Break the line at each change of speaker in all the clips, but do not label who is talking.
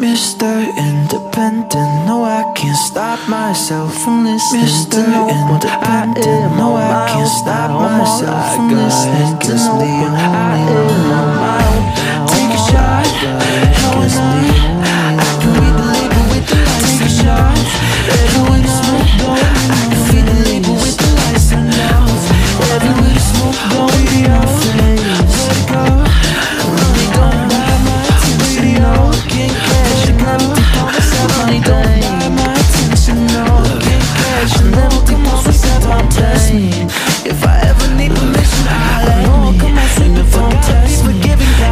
Mr. Independent, no I can't stop myself from listening Mr. Independent, no I can't stop myself from listening to no one I am Can't catch it, Come on, so seventeen If I ever need permission, I'll let me. Come on, swing the phone, text me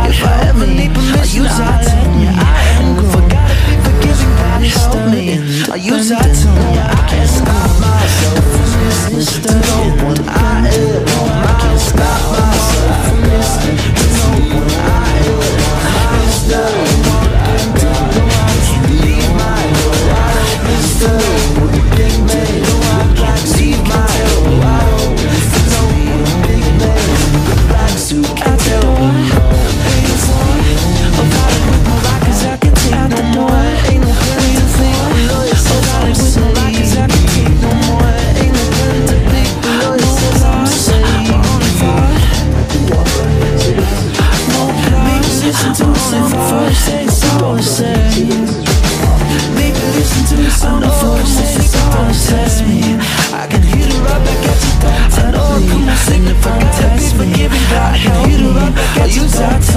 If I ever need permission, I'll let me. And if I gotta be forgiving, God help me. I'll use our listen to me on the first day, it's all I say Maybe listen to me the first day, it's all I say I can hit it right back at you, I know I come on sing if I God I can it right back at you, I I grow